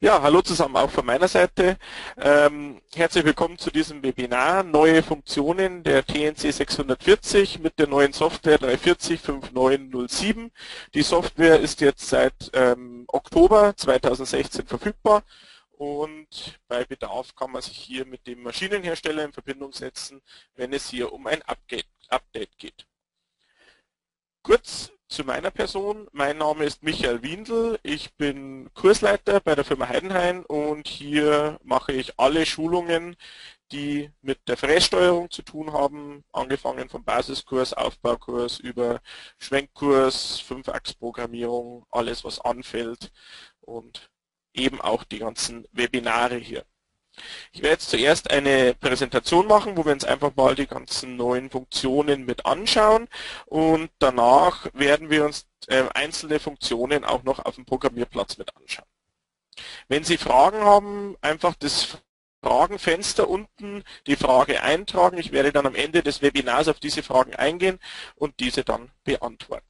Ja, hallo zusammen auch von meiner Seite. Ähm, herzlich willkommen zu diesem Webinar Neue Funktionen der TNC 640 mit der neuen Software 340-5907. Die Software ist jetzt seit ähm, Oktober 2016 verfügbar und bei Bedarf kann man sich hier mit dem Maschinenhersteller in Verbindung setzen, wenn es hier um ein Update, geht. Kurz zu meiner Person. Mein Name ist Michael Windel. Ich bin Kursleiter bei der Firma Heidenhain und hier mache ich alle Schulungen, die mit der Frässteuerung zu tun haben, angefangen vom Basiskurs, Aufbaukurs über Schwenkkurs, Fünfachsprogrammierung, alles was anfällt und eben auch die ganzen Webinare hier. Ich werde jetzt zuerst eine Präsentation machen, wo wir uns einfach mal die ganzen neuen Funktionen mit anschauen und danach werden wir uns äh, einzelne Funktionen auch noch auf dem Programmierplatz mit anschauen. Wenn Sie Fragen haben, einfach das Fragenfenster unten die Frage eintragen. Ich werde dann am Ende des Webinars auf diese Fragen eingehen und diese dann beantworten.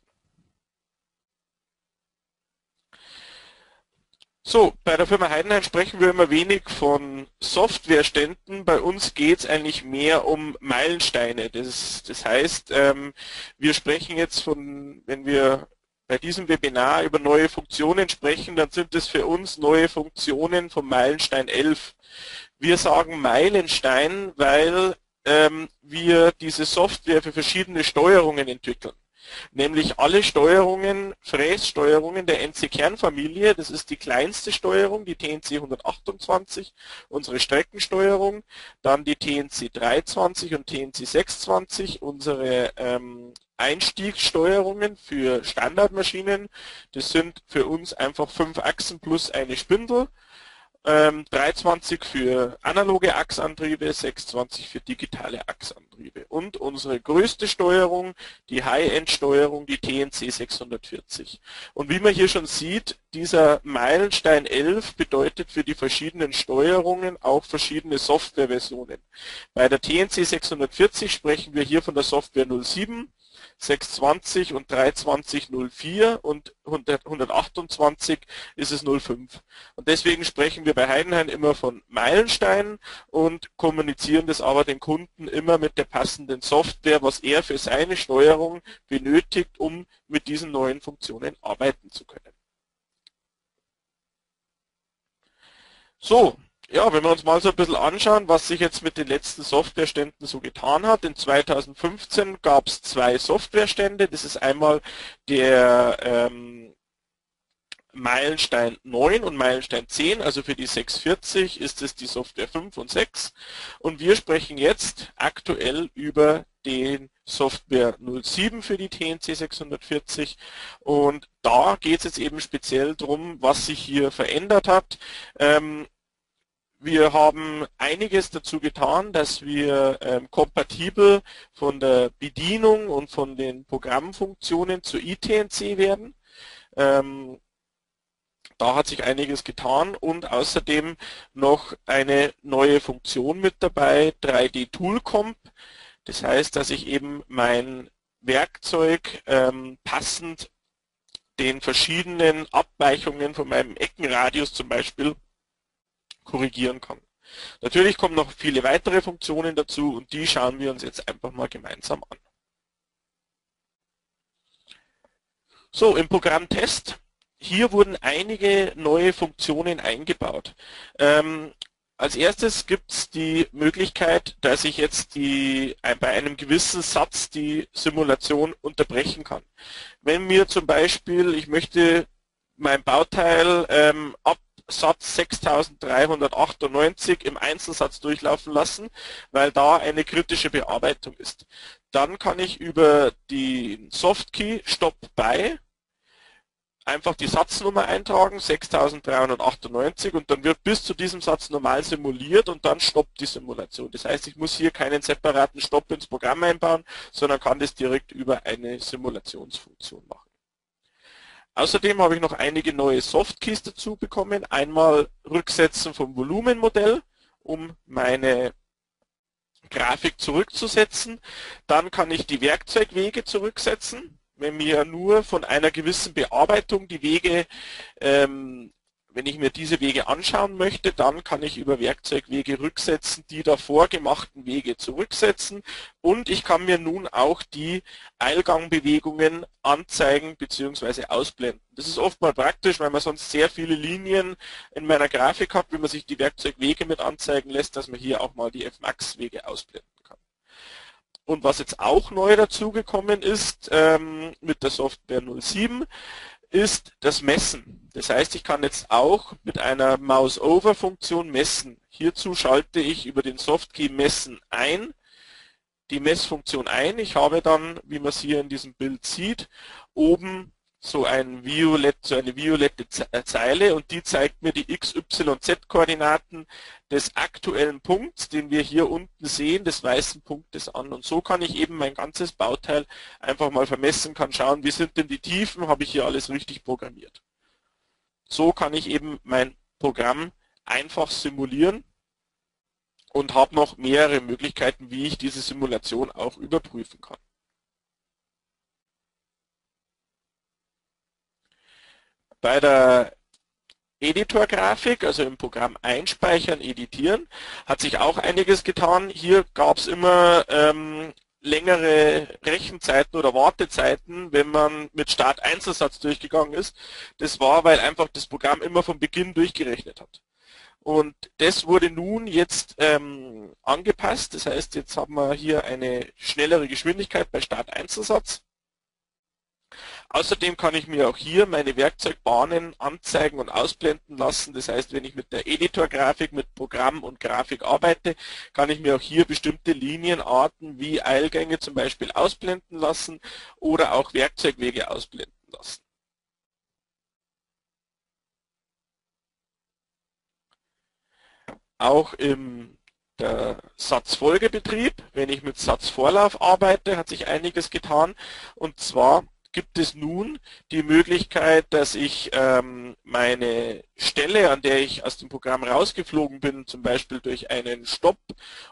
So, bei der Firma Heidenheim sprechen wir immer wenig von Softwareständen. Bei uns geht es eigentlich mehr um Meilensteine. Das, das heißt, ähm, wir sprechen jetzt von, wenn wir bei diesem Webinar über neue Funktionen sprechen, dann sind es für uns neue Funktionen vom Meilenstein 11. Wir sagen Meilenstein, weil ähm, wir diese Software für verschiedene Steuerungen entwickeln nämlich alle Steuerungen, Frässteuerungen der NC-Kernfamilie, das ist die kleinste Steuerung, die TNC 128, unsere Streckensteuerung, dann die TNC 320 und TNC 620, unsere ähm, Einstiegssteuerungen für Standardmaschinen, das sind für uns einfach fünf Achsen plus eine Spindel, ähm, 320 für analoge Achsantriebe, 620 für digitale Achsantriebe. Und unsere größte Steuerung, die High-End-Steuerung, die TNC 640. Und wie man hier schon sieht, dieser Meilenstein 11 bedeutet für die verschiedenen Steuerungen auch verschiedene Softwareversionen. Bei der TNC 640 sprechen wir hier von der Software 07. 620 und 320.04 und 128 ist es 05. Und deswegen sprechen wir bei Heidenhain immer von Meilensteinen und kommunizieren das aber den Kunden immer mit der passenden Software, was er für seine Steuerung benötigt, um mit diesen neuen Funktionen arbeiten zu können. So, ja, wenn wir uns mal so ein bisschen anschauen, was sich jetzt mit den letzten Softwareständen so getan hat. In 2015 gab es zwei Softwarestände. Das ist einmal der ähm, Meilenstein 9 und Meilenstein 10, also für die 640 ist es die Software 5 und 6. Und wir sprechen jetzt aktuell über den Software 07 für die TNC 640 und da geht es jetzt eben speziell darum, was sich hier verändert hat. Ähm, wir haben einiges dazu getan, dass wir ähm, kompatibel von der Bedienung und von den Programmfunktionen zu ITNC werden. Ähm, da hat sich einiges getan und außerdem noch eine neue Funktion mit dabei, 3D Toolcomp. Das heißt, dass ich eben mein Werkzeug ähm, passend den verschiedenen Abweichungen von meinem Eckenradius zum Beispiel korrigieren kann. Natürlich kommen noch viele weitere Funktionen dazu und die schauen wir uns jetzt einfach mal gemeinsam an. So, im Programm Test, hier wurden einige neue Funktionen eingebaut. Ähm, als erstes gibt es die Möglichkeit, dass ich jetzt die, bei einem gewissen Satz die Simulation unterbrechen kann. Wenn mir zum Beispiel, ich möchte mein Bauteil ähm, ab Satz 6398 im Einzelsatz durchlaufen lassen, weil da eine kritische Bearbeitung ist. Dann kann ich über die Softkey Stop by einfach die Satznummer eintragen, 6398 und dann wird bis zu diesem Satz normal simuliert und dann stoppt die Simulation. Das heißt, ich muss hier keinen separaten Stopp ins Programm einbauen, sondern kann das direkt über eine Simulationsfunktion machen. Außerdem habe ich noch einige neue Softkeys dazu bekommen. Einmal Rücksetzen vom Volumenmodell, um meine Grafik zurückzusetzen. Dann kann ich die Werkzeugwege zurücksetzen. Wenn mir nur von einer gewissen Bearbeitung die Wege ähm, wenn ich mir diese Wege anschauen möchte, dann kann ich über Werkzeugwege rücksetzen, die davor gemachten Wege zurücksetzen und ich kann mir nun auch die Eilgangbewegungen anzeigen bzw. ausblenden. Das ist oft mal praktisch, weil man sonst sehr viele Linien in meiner Grafik hat, wenn man sich die Werkzeugwege mit anzeigen lässt, dass man hier auch mal die Fmax-Wege ausblenden kann. Und was jetzt auch neu dazugekommen ist ähm, mit der Software 07, ist das Messen. Das heißt, ich kann jetzt auch mit einer Mouse-Over-Funktion messen. Hierzu schalte ich über den Softkey Messen ein, die Messfunktion ein. Ich habe dann, wie man es hier in diesem Bild sieht, oben so, ein Violett, so eine violette äh, Zeile und die zeigt mir die x, y, z-Koordinaten des aktuellen Punkts, den wir hier unten sehen, des weißen Punktes an. Und so kann ich eben mein ganzes Bauteil einfach mal vermessen, kann schauen, wie sind denn die Tiefen, habe ich hier alles richtig programmiert. So kann ich eben mein Programm einfach simulieren und habe noch mehrere Möglichkeiten, wie ich diese Simulation auch überprüfen kann. Bei der Editor-Grafik, also im Programm einspeichern, editieren, hat sich auch einiges getan. Hier gab es immer ähm, längere Rechenzeiten oder Wartezeiten, wenn man mit Start Einzelsatz durchgegangen ist. Das war, weil einfach das Programm immer von Beginn durchgerechnet hat. Und das wurde nun jetzt ähm, angepasst. Das heißt, jetzt haben wir hier eine schnellere Geschwindigkeit bei Start Einzelsatz. Außerdem kann ich mir auch hier meine Werkzeugbahnen anzeigen und ausblenden lassen. Das heißt, wenn ich mit der Editor-Grafik, mit Programm und Grafik arbeite, kann ich mir auch hier bestimmte Linienarten wie Eilgänge zum Beispiel ausblenden lassen oder auch Werkzeugwege ausblenden lassen. Auch im der Satzfolgebetrieb, wenn ich mit Satzvorlauf arbeite, hat sich einiges getan. Und zwar gibt es nun die Möglichkeit, dass ich ähm, meine Stelle, an der ich aus dem Programm rausgeflogen bin, zum Beispiel durch einen Stopp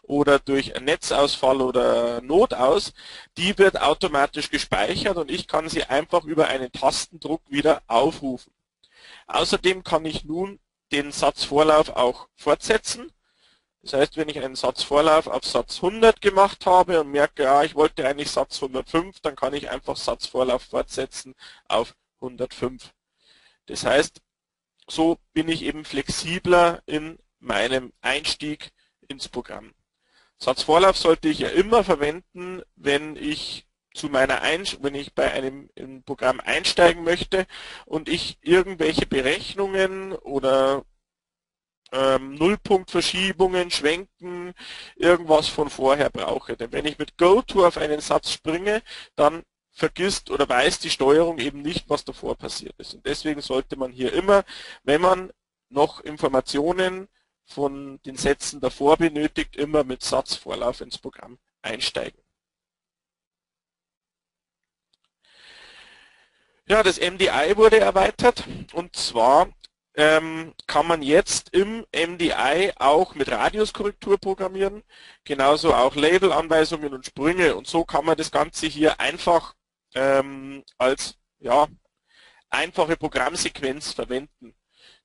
oder durch einen Netzausfall oder Notaus, die wird automatisch gespeichert und ich kann sie einfach über einen Tastendruck wieder aufrufen. Außerdem kann ich nun den Satzvorlauf auch fortsetzen das heißt, wenn ich einen Satzvorlauf auf Satz 100 gemacht habe und merke, ja, ich wollte eigentlich Satz 105, dann kann ich einfach Satzvorlauf fortsetzen auf 105. Das heißt, so bin ich eben flexibler in meinem Einstieg ins Programm. Satzvorlauf sollte ich ja immer verwenden, wenn ich zu meiner Einst wenn ich bei einem Programm einsteigen möchte und ich irgendwelche Berechnungen oder ähm, Nullpunktverschiebungen, Schwenken, irgendwas von vorher brauche. Denn wenn ich mit GoTo auf einen Satz springe, dann vergisst oder weiß die Steuerung eben nicht, was davor passiert ist. Und deswegen sollte man hier immer, wenn man noch Informationen von den Sätzen davor benötigt, immer mit Satzvorlauf ins Programm einsteigen. Ja, das MDI wurde erweitert und zwar ähm, kann man jetzt im MDI auch mit Radiuskorrektur programmieren, genauso auch Labelanweisungen und Sprünge und so kann man das Ganze hier einfach ähm, als ja, einfache Programmsequenz verwenden.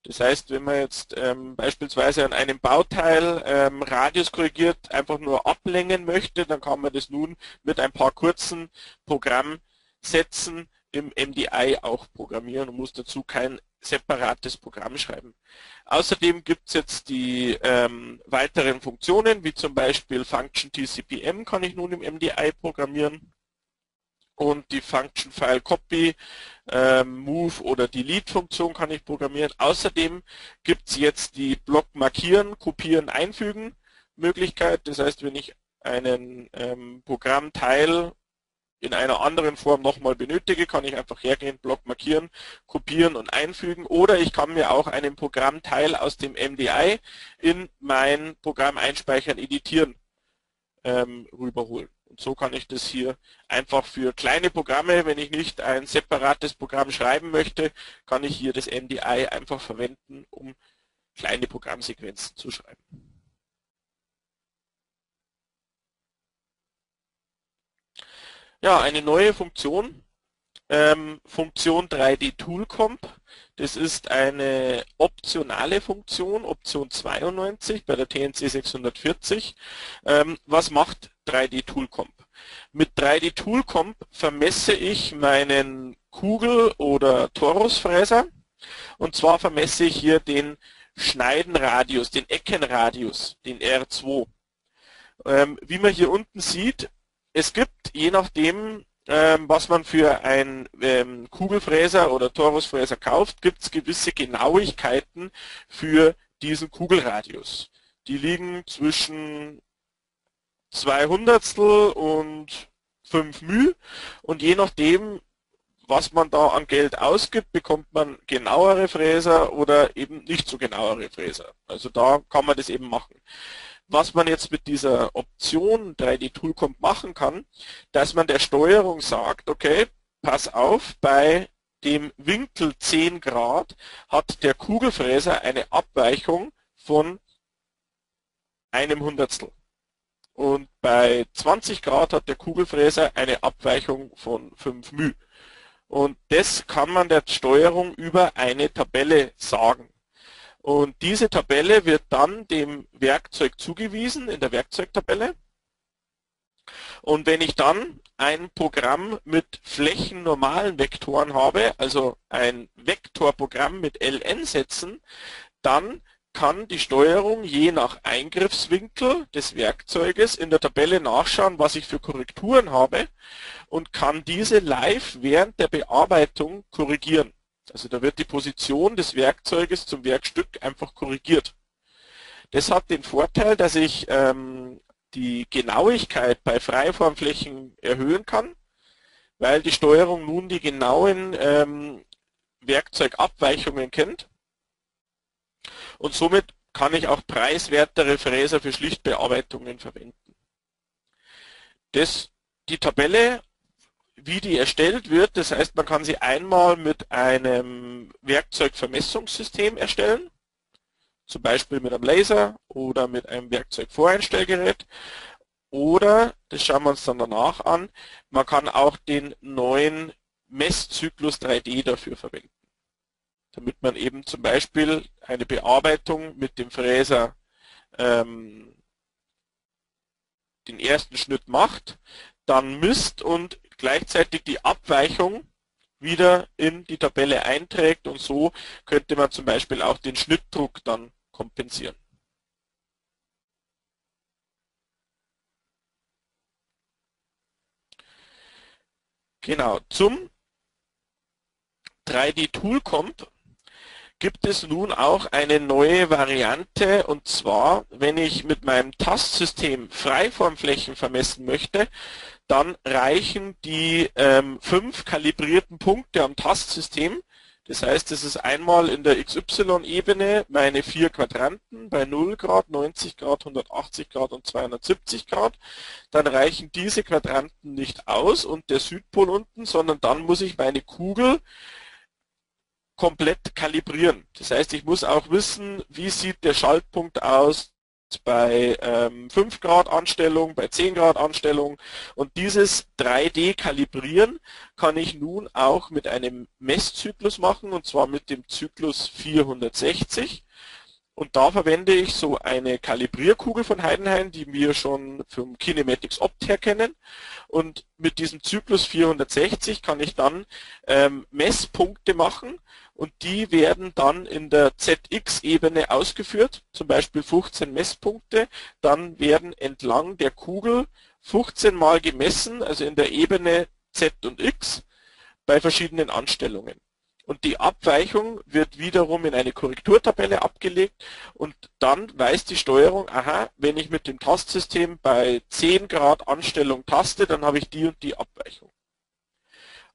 Das heißt, wenn man jetzt ähm, beispielsweise an einem Bauteil ähm, Radius korrigiert einfach nur ablängen möchte, dann kann man das nun mit ein paar kurzen Programmsätzen im MDI auch programmieren und muss dazu kein separates Programm schreiben. Außerdem gibt es jetzt die ähm, weiteren Funktionen, wie zum Beispiel Function TCPM kann ich nun im MDI programmieren und die Function File Copy, ähm, Move oder Delete Funktion kann ich programmieren. Außerdem gibt es jetzt die Block markieren, kopieren, einfügen Möglichkeit. Das heißt, wenn ich einen ähm, Programmteil in einer anderen Form nochmal benötige, kann ich einfach hergehen, Block markieren, kopieren und einfügen oder ich kann mir auch einen Programmteil aus dem MDI in mein Programm einspeichern, editieren ähm, rüberholen. Und so kann ich das hier einfach für kleine Programme, wenn ich nicht ein separates Programm schreiben möchte, kann ich hier das MDI einfach verwenden, um kleine Programmsequenzen zu schreiben. Ja, eine neue Funktion ähm, Funktion 3D Toolcomp. Das ist eine optionale Funktion, Option 92 bei der TNC 640. Ähm, was macht 3D Toolcomp? Mit 3D Toolcomp vermesse ich meinen Kugel- oder Torusfräser und zwar vermesse ich hier den Schneidenradius, den Eckenradius, den R2. Ähm, wie man hier unten sieht, es gibt je nachdem, ähm, was man für einen ähm, Kugelfräser oder Torusfräser kauft, gibt es gewisse Genauigkeiten für diesen Kugelradius. Die liegen zwischen 200 und 5 μ und je nachdem, was man da an Geld ausgibt, bekommt man genauere Fräser oder eben nicht so genauere Fräser. Also da kann man das eben machen. Was man jetzt mit dieser Option 3D Toolcomp machen kann, dass man der Steuerung sagt, okay, pass auf, bei dem Winkel 10 Grad hat der Kugelfräser eine Abweichung von einem Hundertstel. Und bei 20 Grad hat der Kugelfräser eine Abweichung von 5 μ. Und das kann man der Steuerung über eine Tabelle sagen. Und diese Tabelle wird dann dem Werkzeug zugewiesen in der Werkzeugtabelle. Und wenn ich dann ein Programm mit flächennormalen Vektoren habe, also ein Vektorprogramm mit ln-Sätzen, dann kann die Steuerung je nach Eingriffswinkel des Werkzeuges in der Tabelle nachschauen, was ich für Korrekturen habe und kann diese live während der Bearbeitung korrigieren. Also da wird die Position des Werkzeuges zum Werkstück einfach korrigiert. Das hat den Vorteil, dass ich ähm, die Genauigkeit bei Freiformflächen erhöhen kann, weil die Steuerung nun die genauen ähm, Werkzeugabweichungen kennt und somit kann ich auch preiswertere Fräser für Schlichtbearbeitungen verwenden. Das, die Tabelle, wie die erstellt wird, das heißt, man kann sie einmal mit einem Werkzeugvermessungssystem erstellen, zum Beispiel mit einem Laser oder mit einem Werkzeugvoreinstellgerät. Oder, das schauen wir uns dann danach an, man kann auch den neuen Messzyklus 3D dafür verwenden. Damit man eben zum Beispiel eine Bearbeitung mit dem Fräser ähm, den ersten Schnitt macht, dann misst und gleichzeitig die Abweichung wieder in die Tabelle einträgt und so könnte man zum Beispiel auch den Schnittdruck dann kompensieren. Genau, zum 3D Tool kommt gibt es nun auch eine neue Variante und zwar, wenn ich mit meinem Tastsystem Freiformflächen vermessen möchte, dann reichen die ähm, fünf kalibrierten Punkte am Tastsystem. Das heißt, es ist einmal in der XY-Ebene meine vier Quadranten bei 0 Grad, 90 Grad, 180 Grad und 270 Grad. Dann reichen diese Quadranten nicht aus und der Südpol unten, sondern dann muss ich meine Kugel komplett kalibrieren. Das heißt, ich muss auch wissen, wie sieht der Schaltpunkt aus bei ähm, 5 Grad Anstellung, bei 10 Grad Anstellung und dieses 3D kalibrieren kann ich nun auch mit einem Messzyklus machen und zwar mit dem Zyklus 460 und da verwende ich so eine Kalibrierkugel von Heidenhain, die wir schon vom Kinematics Opt her kennen. Und mit diesem Zyklus 460 kann ich dann ähm, Messpunkte machen und die werden dann in der ZX-Ebene ausgeführt, zum Beispiel 15 Messpunkte. Dann werden entlang der Kugel 15 mal gemessen, also in der Ebene Z und X, bei verschiedenen Anstellungen und die Abweichung wird wiederum in eine Korrekturtabelle abgelegt und dann weiß die Steuerung, aha, wenn ich mit dem Tastsystem bei 10 Grad Anstellung taste, dann habe ich die und die Abweichung.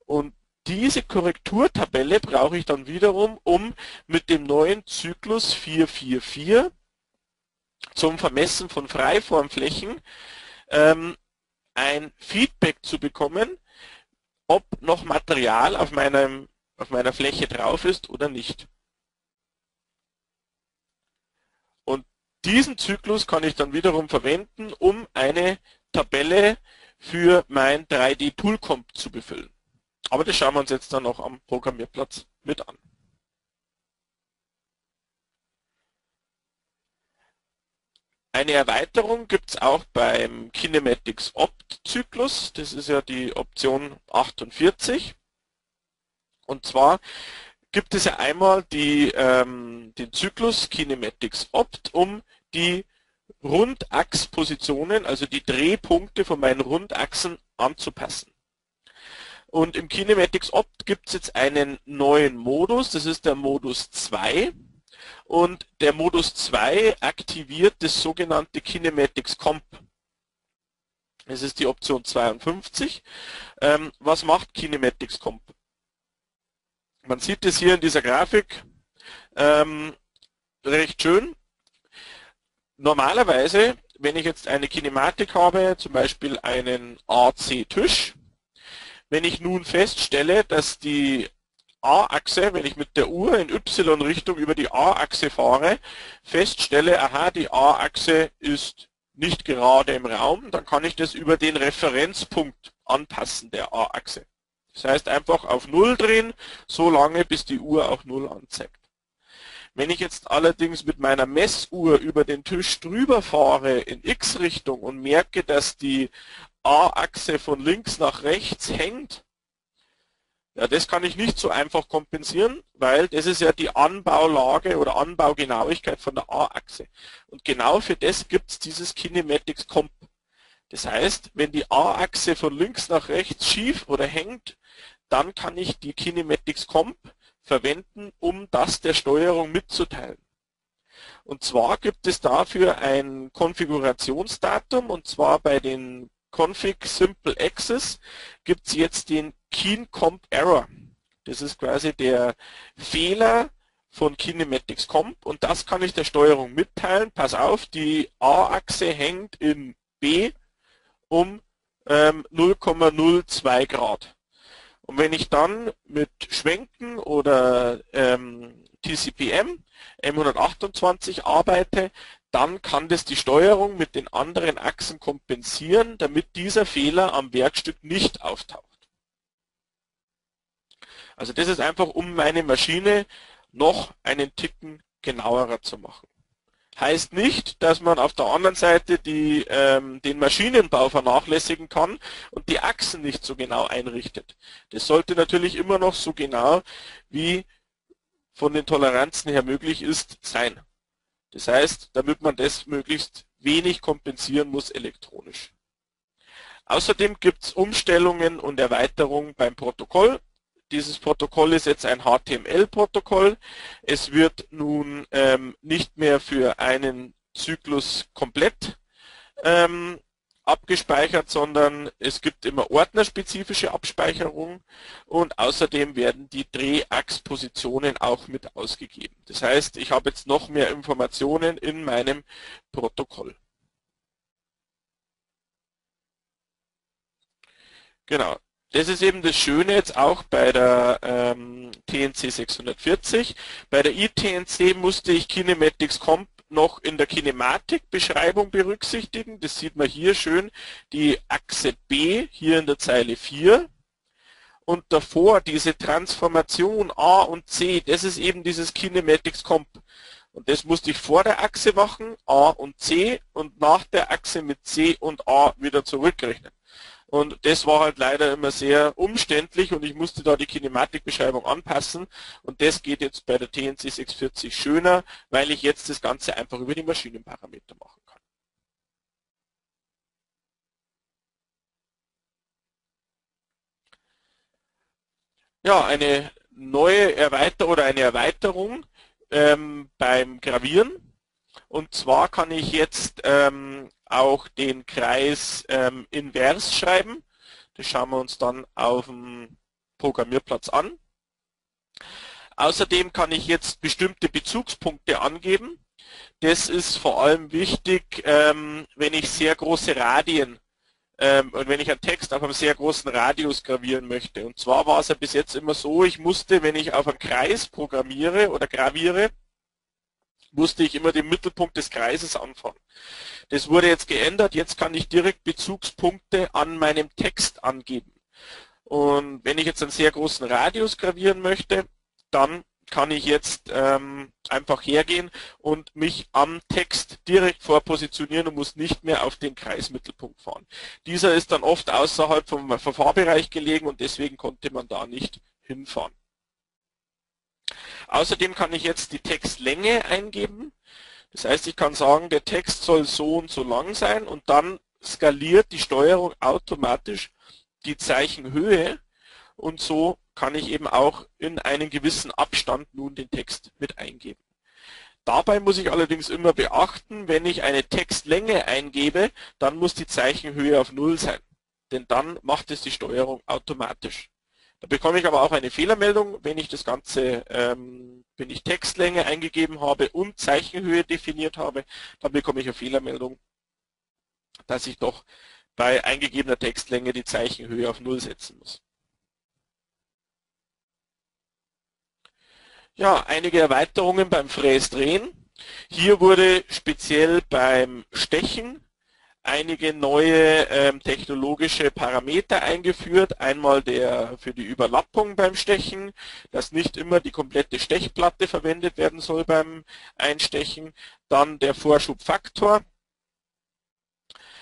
Und diese Korrekturtabelle brauche ich dann wiederum, um mit dem neuen Zyklus 444 zum Vermessen von Freiformflächen ähm, ein Feedback zu bekommen, ob noch Material auf meinem auf meiner Fläche drauf ist oder nicht. Und diesen Zyklus kann ich dann wiederum verwenden, um eine Tabelle für mein 3D Toolcomp zu befüllen. Aber das schauen wir uns jetzt dann noch am Programmierplatz mit an. Eine Erweiterung gibt es auch beim Kinematics Opt Zyklus. Das ist ja die Option 48. Und zwar gibt es ja einmal die, ähm, den Zyklus Kinematics Opt, um die Rundachspositionen, also die Drehpunkte von meinen Rundachsen anzupassen. Und im Kinematics Opt gibt es jetzt einen neuen Modus, das ist der Modus 2. Und der Modus 2 aktiviert das sogenannte Kinematics Comp. Das ist die Option 52. Ähm, was macht Kinematics Comp? Man sieht es hier in dieser Grafik ähm, recht schön. Normalerweise, wenn ich jetzt eine Kinematik habe, zum Beispiel einen AC-Tisch, wenn ich nun feststelle, dass die A-Achse, wenn ich mit der Uhr in Y-Richtung über die A-Achse fahre, feststelle, aha, die A-Achse ist nicht gerade im Raum, dann kann ich das über den Referenzpunkt anpassen der A-Achse. Das heißt einfach auf Null drehen, so lange bis die Uhr auch Null anzeigt. Wenn ich jetzt allerdings mit meiner Messuhr über den Tisch drüber fahre in X-Richtung und merke, dass die A-Achse von links nach rechts hängt, ja, das kann ich nicht so einfach kompensieren, weil das ist ja die Anbaulage oder Anbaugenauigkeit von der A-Achse. Und genau für das gibt es dieses Kinematics Comp. Das heißt, wenn die A-Achse von links nach rechts schief oder hängt, dann kann ich die Kinematics Comp verwenden, um das der Steuerung mitzuteilen. Und zwar gibt es dafür ein Konfigurationsdatum und zwar bei den Config Simple Access gibt es jetzt den Keen Comp Error. Das ist quasi der Fehler von Kinematics Comp und das kann ich der Steuerung mitteilen. Pass auf, die A-Achse hängt in B um ähm, 0,02 Grad. Und wenn ich dann mit Schwenken oder ähm, TCPM M128 arbeite, dann kann das die Steuerung mit den anderen Achsen kompensieren, damit dieser Fehler am Werkstück nicht auftaucht. Also das ist einfach, um meine Maschine noch einen Ticken genauerer zu machen. Heißt nicht, dass man auf der anderen Seite die, ähm, den Maschinenbau vernachlässigen kann und die Achsen nicht so genau einrichtet. Das sollte natürlich immer noch so genau wie von den Toleranzen her möglich ist, sein. Das heißt, damit man das möglichst wenig kompensieren muss elektronisch. Außerdem gibt es Umstellungen und Erweiterungen beim Protokoll. Dieses Protokoll ist jetzt ein HTML-Protokoll. Es wird nun ähm, nicht mehr für einen Zyklus komplett ähm, abgespeichert, sondern es gibt immer ordnerspezifische Abspeicherung und außerdem werden die Drehachspositionen auch mit ausgegeben. Das heißt, ich habe jetzt noch mehr Informationen in meinem Protokoll. Genau. Das ist eben das Schöne jetzt auch bei der ähm, TNC 640. Bei der ITNC musste ich Kinematics Comp noch in der Kinematik-Beschreibung berücksichtigen. Das sieht man hier schön, die Achse B hier in der Zeile 4. Und davor diese Transformation A und C, das ist eben dieses Kinematics Comp. Und das musste ich vor der Achse machen, A und C, und nach der Achse mit C und A wieder zurückrechnen. Und das war halt leider immer sehr umständlich und ich musste da die Kinematikbeschreibung anpassen. Und das geht jetzt bei der TNC 640 schöner, weil ich jetzt das Ganze einfach über die Maschinenparameter machen kann. Ja, eine neue Erweiterung oder eine Erweiterung ähm, beim Gravieren. Und zwar kann ich jetzt ähm, auch den Kreis ähm, invers schreiben. Das schauen wir uns dann auf dem Programmierplatz an. Außerdem kann ich jetzt bestimmte Bezugspunkte angeben. Das ist vor allem wichtig, ähm, wenn ich sehr große Radien ähm, und wenn ich einen Text auf einem sehr großen Radius gravieren möchte. Und zwar war es ja bis jetzt immer so, ich musste, wenn ich auf einen Kreis programmiere oder graviere, musste ich immer den Mittelpunkt des Kreises anfangen. Das wurde jetzt geändert. Jetzt kann ich direkt Bezugspunkte an meinem Text angeben. Und wenn ich jetzt einen sehr großen Radius gravieren möchte, dann kann ich jetzt ähm, einfach hergehen und mich am Text direkt vorpositionieren und muss nicht mehr auf den Kreismittelpunkt fahren. Dieser ist dann oft außerhalb vom Verfahrbereich gelegen und deswegen konnte man da nicht hinfahren. Außerdem kann ich jetzt die Textlänge eingeben. Das heißt, ich kann sagen, der Text soll so und so lang sein und dann skaliert die Steuerung automatisch die Zeichenhöhe und so kann ich eben auch in einen gewissen Abstand nun den Text mit eingeben. Dabei muss ich allerdings immer beachten, wenn ich eine Textlänge eingebe, dann muss die Zeichenhöhe auf Null sein. Denn dann macht es die Steuerung automatisch. Da bekomme ich aber auch eine Fehlermeldung, wenn ich das Ganze, ähm, wenn ich Textlänge eingegeben habe und Zeichenhöhe definiert habe, dann bekomme ich eine Fehlermeldung, dass ich doch bei eingegebener Textlänge die Zeichenhöhe auf Null setzen muss. Ja, einige Erweiterungen beim Fräsdrehen. Hier wurde speziell beim Stechen einige neue ähm, technologische Parameter eingeführt. Einmal der für die Überlappung beim Stechen, dass nicht immer die komplette Stechplatte verwendet werden soll beim Einstechen. Dann der Vorschubfaktor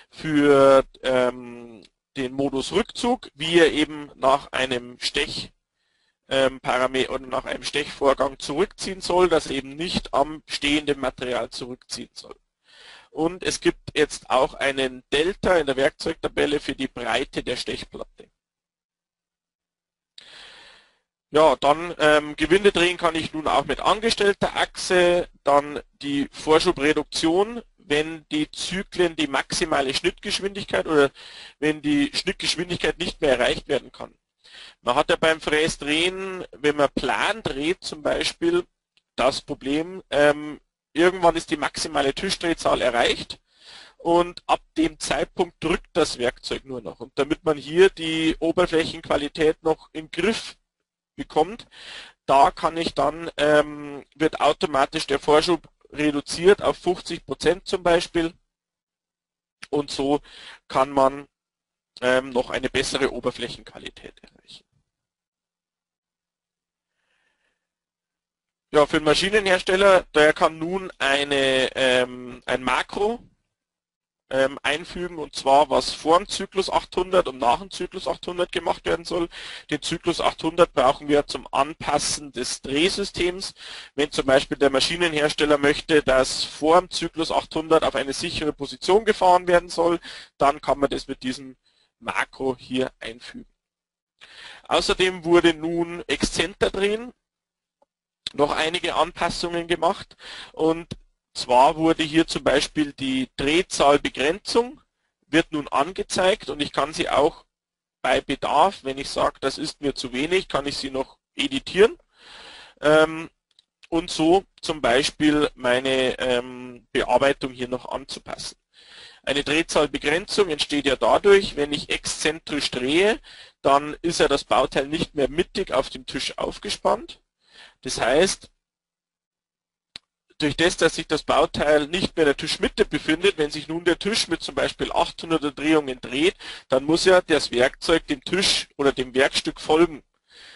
für ähm, den Modus Rückzug, wie er eben nach einem Stech ähm, Parameter oder nach einem Stechvorgang zurückziehen soll, das eben nicht am stehenden Material zurückziehen soll. Und es gibt jetzt auch einen Delta in der Werkzeugtabelle für die Breite der Stechplatte. Ja, dann ähm, Gewinde drehen kann ich nun auch mit angestellter Achse, dann die Vorschubreduktion, wenn die Zyklen die maximale Schnittgeschwindigkeit oder wenn die Schnittgeschwindigkeit nicht mehr erreicht werden kann. Man hat ja beim Fräsdrehen, wenn man plan dreht zum Beispiel, das Problem, ähm, irgendwann ist die maximale Tischdrehzahl erreicht und ab dem Zeitpunkt drückt das Werkzeug nur noch. Und damit man hier die Oberflächenqualität noch im Griff bekommt, da kann ich dann, ähm, wird automatisch der Vorschub reduziert auf 50 Prozent zum Beispiel und so kann man ähm, noch eine bessere Oberflächenqualität erreichen. Ja, für den Maschinenhersteller, der kann nun eine, ähm, ein Makro ähm, einfügen und zwar was vor dem Zyklus 800 und nach dem Zyklus 800 gemacht werden soll. Den Zyklus 800 brauchen wir zum Anpassen des Drehsystems. Wenn zum Beispiel der Maschinenhersteller möchte, dass vor dem Zyklus 800 auf eine sichere Position gefahren werden soll, dann kann man das mit diesem Makro hier einfügen. Außerdem wurde nun Exzenter drehen noch einige Anpassungen gemacht und zwar wurde hier zum Beispiel die Drehzahlbegrenzung wird nun angezeigt und ich kann sie auch bei Bedarf, wenn ich sage, das ist mir zu wenig, kann ich sie noch editieren ähm, und so zum Beispiel meine ähm, Bearbeitung hier noch anzupassen. Eine Drehzahlbegrenzung entsteht ja dadurch, wenn ich exzentrisch drehe, dann ist ja das Bauteil nicht mehr mittig auf dem Tisch aufgespannt. Das heißt, durch das, dass sich das Bauteil nicht mehr in der Tischmitte befindet, wenn sich nun der Tisch mit zum Beispiel 800 Drehungen dreht, dann muss ja das Werkzeug dem Tisch oder dem Werkstück folgen.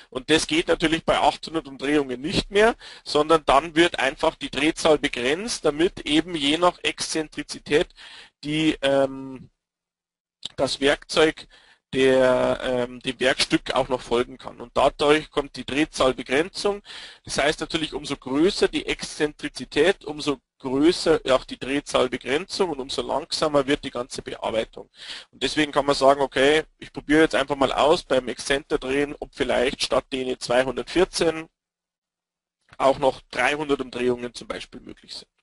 Und das geht natürlich bei 800 Umdrehungen nicht mehr, sondern dann wird einfach die Drehzahl begrenzt, damit eben je nach Exzentrizität die, ähm, das Werkzeug der ähm, dem Werkstück auch noch folgen kann. Und dadurch kommt die Drehzahlbegrenzung. Das heißt natürlich, umso größer die Exzentrizität, umso größer auch die Drehzahlbegrenzung und umso langsamer wird die ganze Bearbeitung. Und deswegen kann man sagen, okay, ich probiere jetzt einfach mal aus beim Exzenter drehen, ob vielleicht statt denen 214 auch noch 300 Umdrehungen zum Beispiel möglich sind.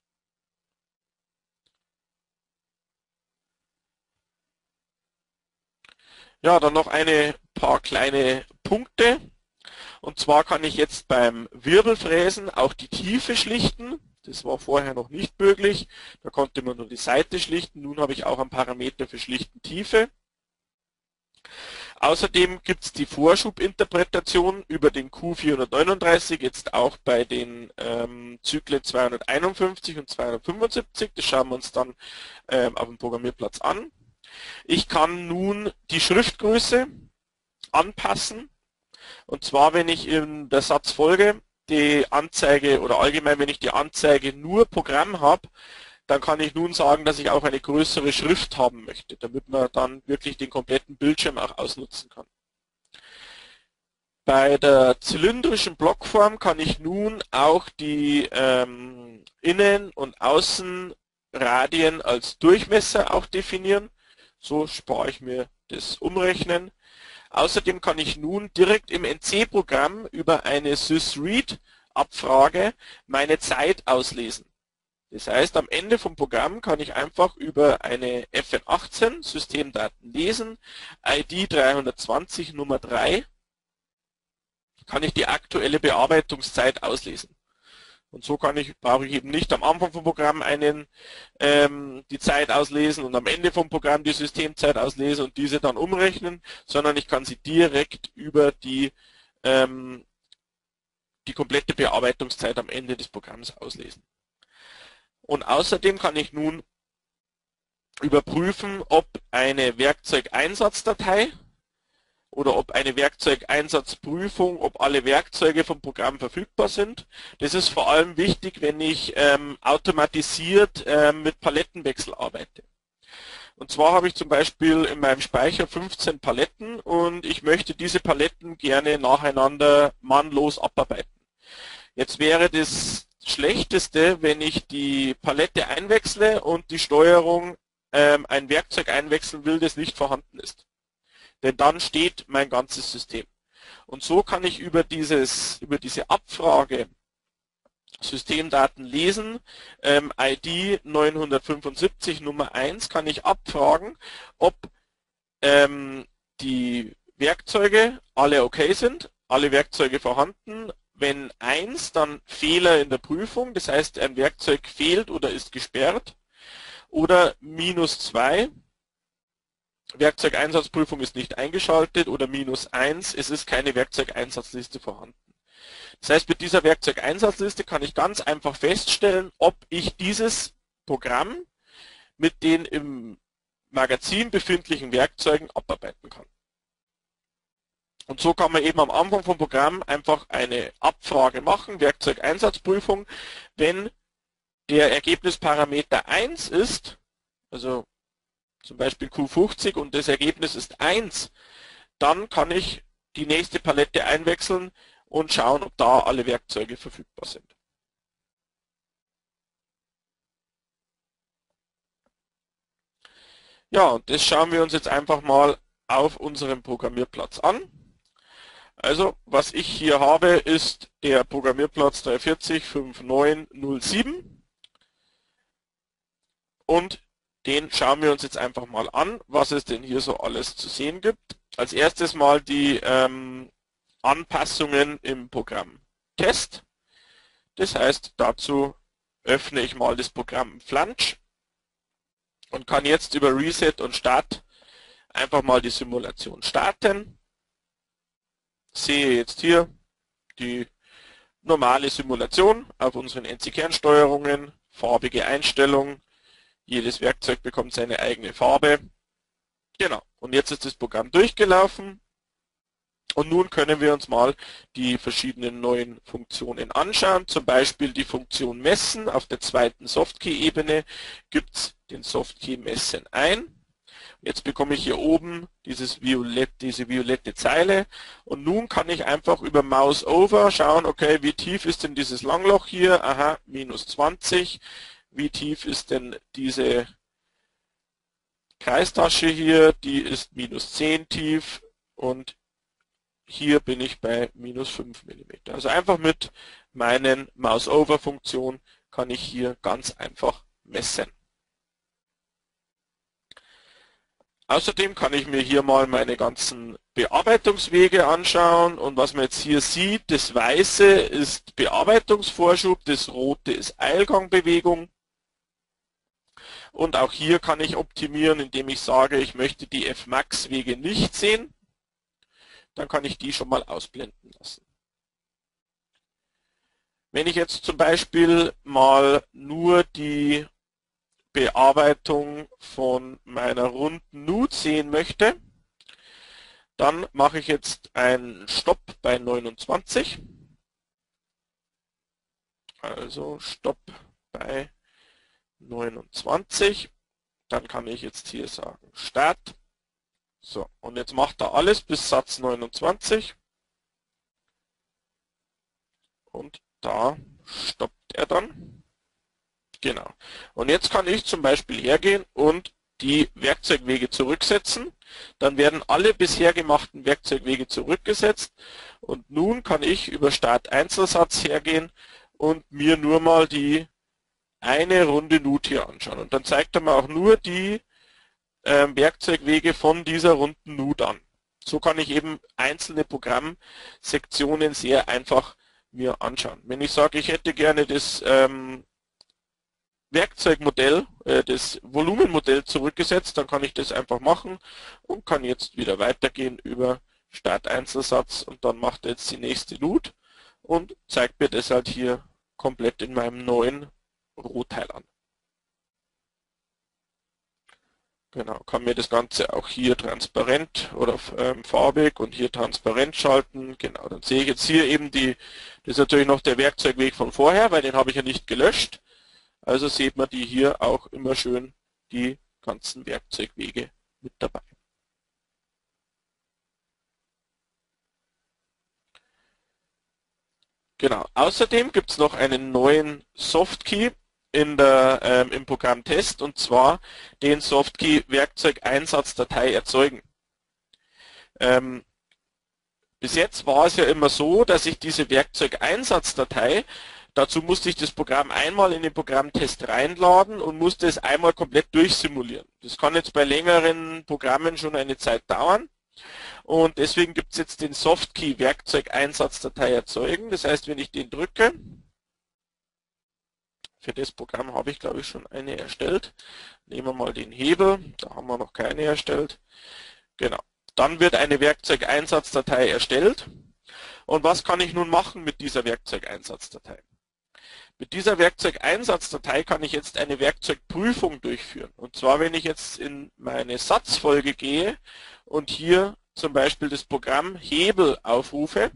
Ja, dann noch eine paar kleine Punkte. Und zwar kann ich jetzt beim Wirbelfräsen auch die Tiefe schlichten. Das war vorher noch nicht möglich. Da konnte man nur die Seite schlichten. Nun habe ich auch einen Parameter für Schlichten Tiefe. Außerdem gibt es die Vorschubinterpretation über den Q439, jetzt auch bei den ähm, Zyklen 251 und 275. Das schauen wir uns dann ähm, auf dem Programmierplatz an. Ich kann nun die Schriftgröße anpassen. Und zwar, wenn ich in der Satzfolge die Anzeige oder allgemein, wenn ich die Anzeige nur Programm habe, dann kann ich nun sagen, dass ich auch eine größere Schrift haben möchte, damit man dann wirklich den kompletten Bildschirm auch ausnutzen kann. Bei der zylindrischen Blockform kann ich nun auch die ähm, Innen- und Außenradien als Durchmesser auch definieren. So spare ich mir das Umrechnen. Außerdem kann ich nun direkt im NC-Programm über eine SysRead-Abfrage meine Zeit auslesen. Das heißt, am Ende vom Programm kann ich einfach über eine FN18 Systemdaten lesen, ID 320 Nummer 3, kann ich die aktuelle Bearbeitungszeit auslesen. Und so kann ich, brauche ich eben nicht am Anfang vom Programm einen, ähm, die Zeit auslesen und am Ende vom Programm die Systemzeit auslesen und diese dann umrechnen, sondern ich kann sie direkt über die, ähm, die komplette Bearbeitungszeit am Ende des Programms auslesen. Und außerdem kann ich nun überprüfen, ob eine Werkzeugeinsatzdatei oder ob eine Werkzeugeinsatzprüfung, ob alle Werkzeuge vom Programm verfügbar sind. Das ist vor allem wichtig, wenn ich ähm, automatisiert ähm, mit Palettenwechsel arbeite. Und zwar habe ich zum Beispiel in meinem Speicher 15 Paletten und ich möchte diese Paletten gerne nacheinander mannlos abarbeiten. Jetzt wäre das Schlechteste, wenn ich die Palette einwechsle und die Steuerung ähm, ein Werkzeug einwechseln will, das nicht vorhanden ist denn dann steht mein ganzes System. Und so kann ich über, dieses, über diese Abfrage Systemdaten lesen, ähm, ID 975 Nummer 1 kann ich abfragen, ob ähm, die Werkzeuge alle okay sind, alle Werkzeuge vorhanden. Wenn 1, dann Fehler in der Prüfung, das heißt ein Werkzeug fehlt oder ist gesperrt. Oder minus 2, Werkzeugeinsatzprüfung ist nicht eingeschaltet oder minus 1, es ist keine Werkzeugeinsatzliste vorhanden. Das heißt, mit dieser Werkzeugeinsatzliste kann ich ganz einfach feststellen, ob ich dieses Programm mit den im Magazin befindlichen Werkzeugen abarbeiten kann. Und so kann man eben am Anfang vom Programm einfach eine Abfrage machen, Werkzeugeinsatzprüfung. Wenn der Ergebnisparameter 1 ist, also zum Beispiel Q50 und das Ergebnis ist 1, dann kann ich die nächste Palette einwechseln und schauen, ob da alle Werkzeuge verfügbar sind. Ja, und das schauen wir uns jetzt einfach mal auf unserem Programmierplatz an. Also, was ich hier habe, ist der Programmierplatz 3405907 und den schauen wir uns jetzt einfach mal an, was es denn hier so alles zu sehen gibt. Als erstes mal die ähm, Anpassungen im Programm Test. Das heißt, dazu öffne ich mal das Programm Flange und kann jetzt über Reset und Start einfach mal die Simulation starten. Sehe jetzt hier die normale Simulation auf unseren NC-Kernsteuerungen, farbige Einstellungen, jedes Werkzeug bekommt seine eigene Farbe. Genau. Und jetzt ist das Programm durchgelaufen. Und nun können wir uns mal die verschiedenen neuen Funktionen anschauen. Zum Beispiel die Funktion Messen. Auf der zweiten Softkey-Ebene gibt es den Softkey Messen ein. Jetzt bekomme ich hier oben dieses Violett, diese violette Zeile und nun kann ich einfach über Mouse Over schauen, okay, wie tief ist denn dieses Langloch hier? Aha, minus 20 wie tief ist denn diese Kreistasche hier, die ist minus 10 tief und hier bin ich bei minus 5 mm. Also einfach mit meinen Mouse-Over-Funktionen kann ich hier ganz einfach messen. Außerdem kann ich mir hier mal meine ganzen Bearbeitungswege anschauen und was man jetzt hier sieht, das Weiße ist Bearbeitungsvorschub, das Rote ist Eilgangbewegung und auch hier kann ich optimieren, indem ich sage, ich möchte die Fmax-Wege nicht sehen. Dann kann ich die schon mal ausblenden lassen. Wenn ich jetzt zum Beispiel mal nur die Bearbeitung von meiner runden Nut sehen möchte, Dann mache ich jetzt einen Stopp bei 29. Also Stopp bei 29. Dann kann ich jetzt hier sagen Start. So, und jetzt macht er alles bis Satz 29. Und da stoppt er dann. Genau. Und jetzt kann ich zum Beispiel hergehen und die Werkzeugwege zurücksetzen. Dann werden alle bisher gemachten Werkzeugwege zurückgesetzt. Und nun kann ich über Start Einzelsatz hergehen und mir nur mal die eine Runde Nut hier anschauen. Und dann zeigt er mir auch nur die äh, Werkzeugwege von dieser runden Nut an. So kann ich eben einzelne Programmsektionen sehr einfach mir anschauen. Wenn ich sage, ich hätte gerne das ähm, Werkzeugmodell, äh, das Volumenmodell zurückgesetzt, dann kann ich das einfach machen und kann jetzt wieder weitergehen über Start Einzelsatz und dann macht er jetzt die nächste Loot und zeigt mir das halt hier komplett in meinem neuen Rohteil an. Genau, kann mir das Ganze auch hier transparent oder ähm, farbig und hier transparent schalten. Genau, dann sehe ich jetzt hier eben die, das ist natürlich noch der Werkzeugweg von vorher, weil den habe ich ja nicht gelöscht. Also sieht man die hier auch immer schön die ganzen Werkzeugwege mit dabei. Genau. Außerdem gibt es noch einen neuen Softkey, in der, ähm, im Programm Test und zwar den Softkey Werkzeug Einsatzdatei erzeugen. Ähm, bis jetzt war es ja immer so, dass ich diese Werkzeug Einsatzdatei, dazu musste ich das Programm einmal in den Programmtest reinladen und musste es einmal komplett durchsimulieren. Das kann jetzt bei längeren Programmen schon eine Zeit dauern. Und deswegen gibt es jetzt den Softkey Werkzeug Einsatzdatei erzeugen. Das heißt, wenn ich den drücke, für das Programm habe ich, glaube ich, schon eine erstellt. Nehmen wir mal den Hebel, da haben wir noch keine erstellt. Genau. Dann wird eine Werkzeugeinsatzdatei erstellt. Und was kann ich nun machen mit dieser Werkzeugeinsatzdatei? Mit dieser Werkzeugeinsatzdatei kann ich jetzt eine Werkzeugprüfung durchführen. Und zwar, wenn ich jetzt in meine Satzfolge gehe und hier zum Beispiel das Programm Hebel aufrufe,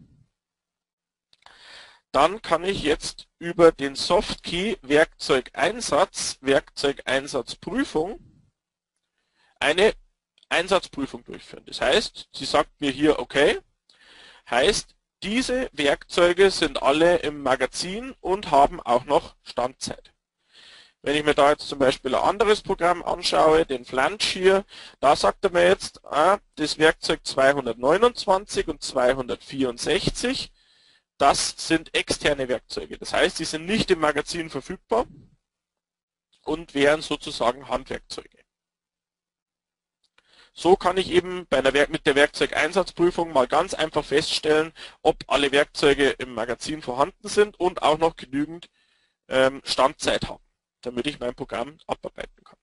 dann kann ich jetzt über den Softkey Werkzeugeinsatz, Werkzeugeinsatzprüfung eine Einsatzprüfung durchführen. Das heißt, sie sagt mir hier, okay, heißt, diese Werkzeuge sind alle im Magazin und haben auch noch Standzeit. Wenn ich mir da jetzt zum Beispiel ein anderes Programm anschaue, den Flange hier, da sagt er mir jetzt, ah, das Werkzeug 229 und 264 das sind externe Werkzeuge. Das heißt, die sind nicht im Magazin verfügbar und wären sozusagen Handwerkzeuge. So kann ich eben bei einer Werk mit der Werkzeugeinsatzprüfung mal ganz einfach feststellen, ob alle Werkzeuge im Magazin vorhanden sind und auch noch genügend ähm, Standzeit haben, damit ich mein Programm abarbeiten kann.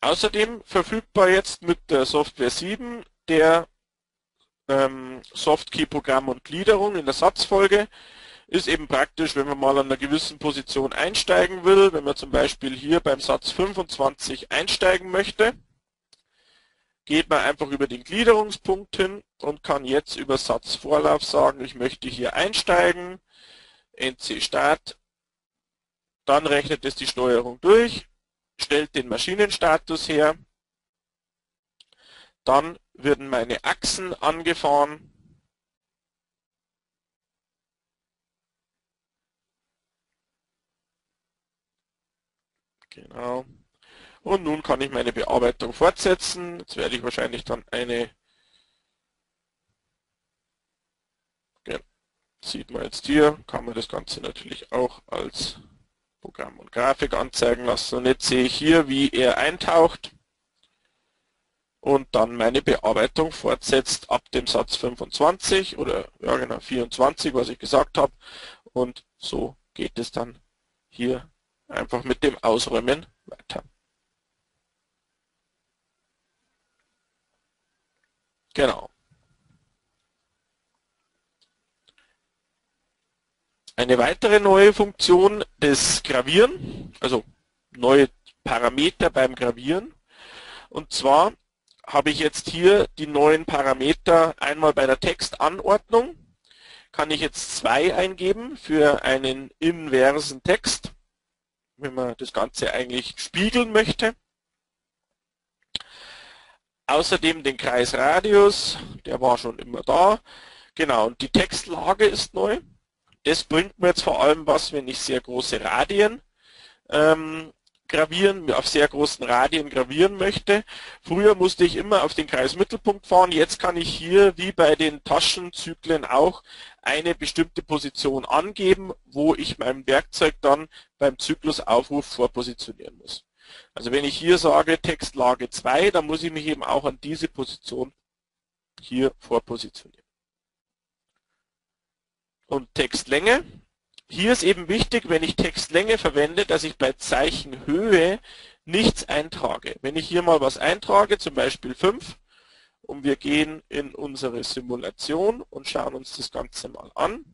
Außerdem verfügbar jetzt mit der Software 7 der ähm, Softkey-Programm und Gliederung in der Satzfolge ist eben praktisch, wenn man mal an einer gewissen Position einsteigen will, wenn man zum Beispiel hier beim Satz 25 einsteigen möchte, geht man einfach über den Gliederungspunkt hin und kann jetzt über Satzvorlauf sagen, ich möchte hier einsteigen, NC Start, dann rechnet es die Steuerung durch, stellt den Maschinenstatus her, dann würden meine Achsen angefahren. Genau. Und nun kann ich meine Bearbeitung fortsetzen. Jetzt werde ich wahrscheinlich dann eine sieht man jetzt hier, kann man das Ganze natürlich auch als Programm und Grafik anzeigen lassen. Und jetzt sehe ich hier, wie er eintaucht und dann meine Bearbeitung fortsetzt ab dem Satz 25 oder ja genau 24, was ich gesagt habe. Und so geht es dann hier einfach mit dem Ausräumen weiter. Genau. Eine weitere neue Funktion des Gravieren, also neue Parameter beim Gravieren. Und zwar habe ich jetzt hier die neuen Parameter einmal bei der Textanordnung. Kann ich jetzt zwei eingeben für einen inversen Text, wenn man das Ganze eigentlich spiegeln möchte. Außerdem den Kreisradius, der war schon immer da. Genau, und die Textlage ist neu. Das bringt mir jetzt vor allem was, wenn ich sehr große Radien ähm, gravieren, auf sehr großen Radien gravieren möchte. Früher musste ich immer auf den Kreismittelpunkt fahren, jetzt kann ich hier wie bei den Taschenzyklen auch eine bestimmte Position angeben, wo ich mein Werkzeug dann beim Zyklusaufruf vorpositionieren muss. Also wenn ich hier sage Textlage 2, dann muss ich mich eben auch an diese Position hier vorpositionieren. Und Textlänge, hier ist eben wichtig, wenn ich Textlänge verwende, dass ich bei Zeichenhöhe nichts eintrage. Wenn ich hier mal was eintrage, zum Beispiel 5, und wir gehen in unsere Simulation und schauen uns das Ganze mal an.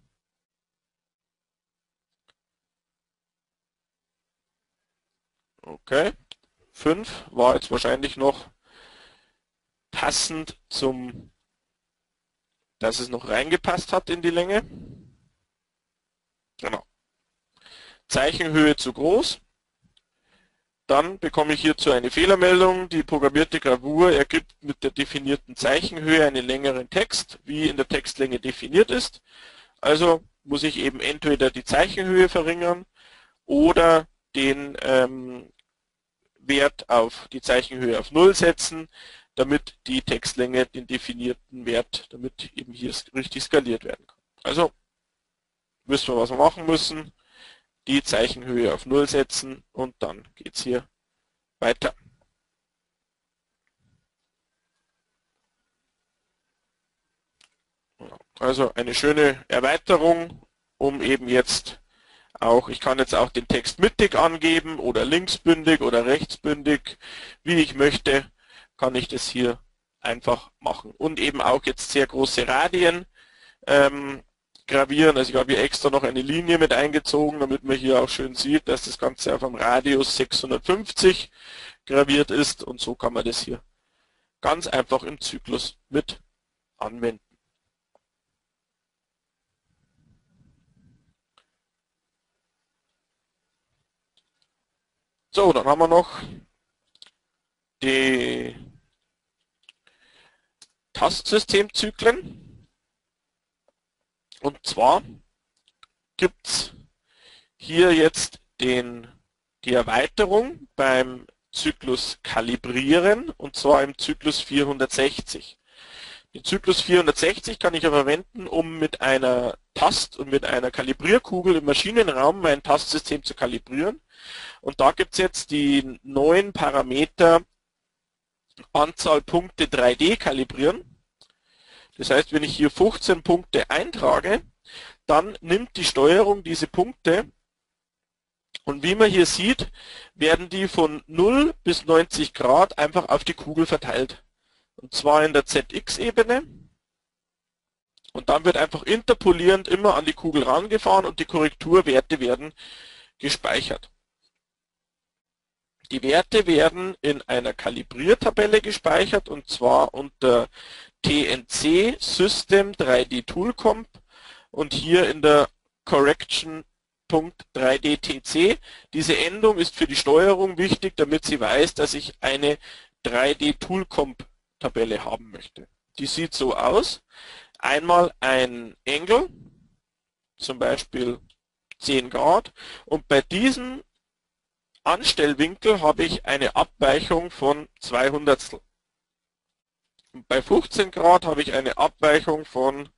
Okay, 5 war jetzt wahrscheinlich noch passend zum, dass es noch reingepasst hat in die Länge. Genau. Zeichenhöhe zu groß. Dann bekomme ich hierzu eine Fehlermeldung. Die programmierte Gravur ergibt mit der definierten Zeichenhöhe einen längeren Text, wie in der Textlänge definiert ist. Also muss ich eben entweder die Zeichenhöhe verringern oder den ähm, Wert auf die Zeichenhöhe auf 0 setzen, damit die Textlänge den definierten Wert, damit eben hier richtig skaliert werden kann. Also müssen wir was machen müssen, die Zeichenhöhe auf 0 setzen und dann geht es hier weiter. Also eine schöne Erweiterung, um eben jetzt auch, ich kann jetzt auch den Text mittig angeben oder linksbündig oder rechtsbündig, wie ich möchte, kann ich das hier einfach machen. Und eben auch jetzt sehr große Radien. Ähm, gravieren. Also ich habe hier extra noch eine Linie mit eingezogen, damit man hier auch schön sieht, dass das Ganze auf einem Radius 650 graviert ist und so kann man das hier ganz einfach im Zyklus mit anwenden. So, dann haben wir noch die Tastsystemzyklen. Und zwar gibt es hier jetzt den, die Erweiterung beim Zyklus kalibrieren und zwar im Zyklus 460. Den Zyklus 460 kann ich ja verwenden, um mit einer Tast- und mit einer Kalibrierkugel im Maschinenraum mein Tastsystem zu kalibrieren. Und da gibt es jetzt die neuen Parameter Anzahl Punkte 3D kalibrieren. Das heißt, wenn ich hier 15 Punkte eintrage, dann nimmt die Steuerung diese Punkte und wie man hier sieht, werden die von 0 bis 90 Grad einfach auf die Kugel verteilt. Und zwar in der ZX-Ebene. Und dann wird einfach interpolierend immer an die Kugel rangefahren und die Korrekturwerte werden gespeichert. Die Werte werden in einer Kalibriertabelle gespeichert und zwar unter TNC System 3D Toolcomp und hier in der Correction.3DTC. Diese Endung ist für die Steuerung wichtig, damit sie weiß, dass ich eine 3D Toolcomp Tabelle haben möchte. Die sieht so aus. Einmal ein Engel, zum Beispiel 10 Grad und bei diesem Anstellwinkel habe ich eine Abweichung von 2 Hundertstel. Bei 15 Grad habe ich eine Abweichung von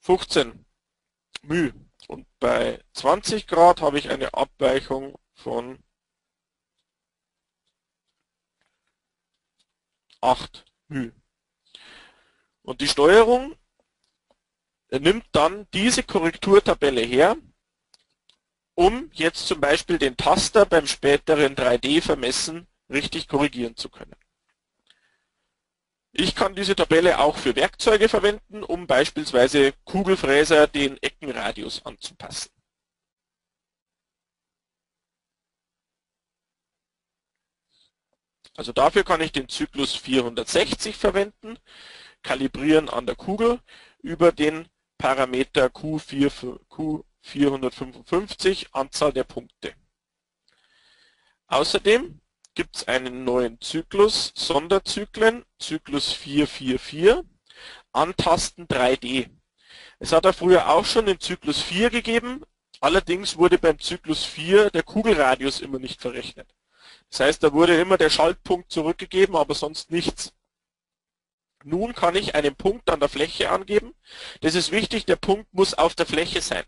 15 μ. Und bei 20 Grad habe ich eine Abweichung von 8 μ. Und die Steuerung nimmt dann diese Korrekturtabelle her um jetzt zum Beispiel den Taster beim späteren 3D-Vermessen richtig korrigieren zu können. Ich kann diese Tabelle auch für Werkzeuge verwenden, um beispielsweise Kugelfräser den Eckenradius anzupassen. Also dafür kann ich den Zyklus 460 verwenden, kalibrieren an der Kugel über den Parameter Q4, Q455, Anzahl der Punkte. Außerdem gibt es einen neuen Zyklus, Sonderzyklen, Zyklus 444, Antasten 3D. Es hat da früher auch schon den Zyklus 4 gegeben, allerdings wurde beim Zyklus 4 der Kugelradius immer nicht verrechnet. Das heißt, da wurde immer der Schaltpunkt zurückgegeben, aber sonst nichts. Nun kann ich einen Punkt an der Fläche angeben. Das ist wichtig, der Punkt muss auf der Fläche sein.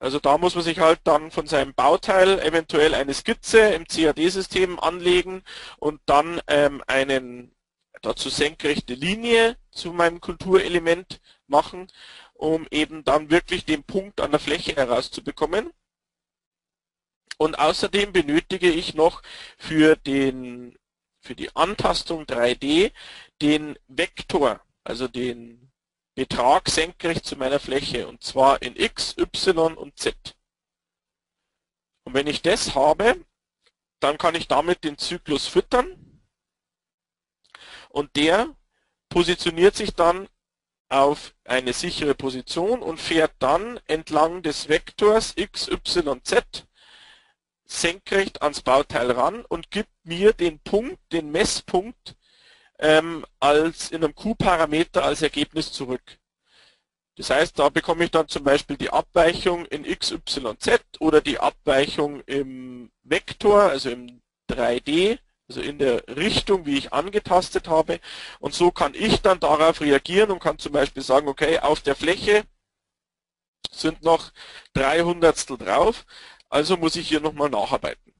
Also da muss man sich halt dann von seinem Bauteil eventuell eine Skizze im CAD-System anlegen und dann ähm, einen dazu senkrechte Linie zu meinem Kulturelement machen, um eben dann wirklich den Punkt an der Fläche herauszubekommen. Und außerdem benötige ich noch für, den, für die Antastung 3D den Vektor, also den Betrag senkrecht zu meiner Fläche, und zwar in x, y und z. Und wenn ich das habe, dann kann ich damit den Zyklus füttern und der positioniert sich dann auf eine sichere Position und fährt dann entlang des Vektors x, y, z senkrecht ans Bauteil ran und gibt mir den Punkt, den Messpunkt ähm, als in einem Q-Parameter als Ergebnis zurück. Das heißt, da bekomme ich dann zum Beispiel die Abweichung in x, y, z oder die Abweichung im Vektor, also im 3D, also in der Richtung, wie ich angetastet habe. Und so kann ich dann darauf reagieren und kann zum Beispiel sagen, okay, auf der Fläche sind noch 300 drauf, also muss ich hier nochmal nacharbeiten.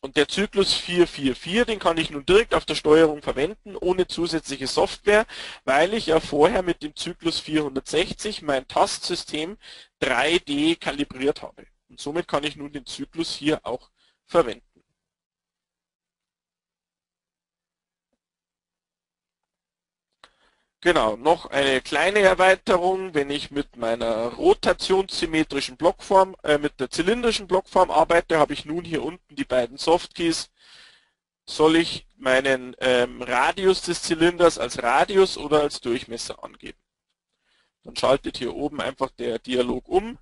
Und der Zyklus 444, den kann ich nun direkt auf der Steuerung verwenden, ohne zusätzliche Software, weil ich ja vorher mit dem Zyklus 460 mein Tastsystem 3D kalibriert habe. Und somit kann ich nun den Zyklus hier auch verwenden. Genau, noch eine kleine Erweiterung, wenn ich mit meiner rotationssymmetrischen Blockform, äh, mit der zylindrischen Blockform arbeite, habe ich nun hier unten die beiden Softkeys. Soll ich meinen ähm, Radius des Zylinders als Radius oder als Durchmesser angeben? Dann schaltet hier oben einfach der Dialog um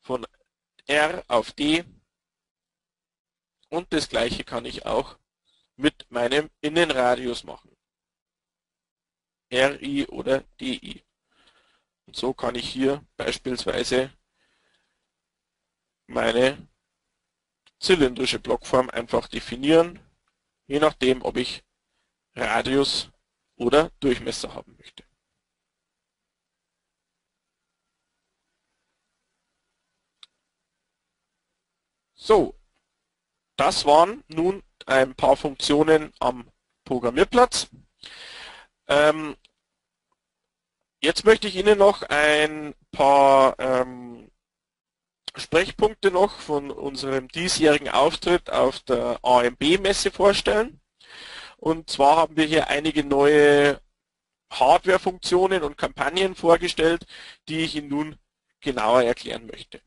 von R auf D und das gleiche kann ich auch mit meinem Innenradius machen. RI oder DI. Und so kann ich hier beispielsweise meine zylindrische Blockform einfach definieren, je nachdem, ob ich Radius oder Durchmesser haben möchte. So, das waren nun ein paar Funktionen am Programmierplatz. Ähm, Jetzt möchte ich Ihnen noch ein paar ähm, Sprechpunkte noch von unserem diesjährigen Auftritt auf der AMB-Messe vorstellen. Und zwar haben wir hier einige neue Hardware-Funktionen und Kampagnen vorgestellt, die ich Ihnen nun genauer erklären möchte.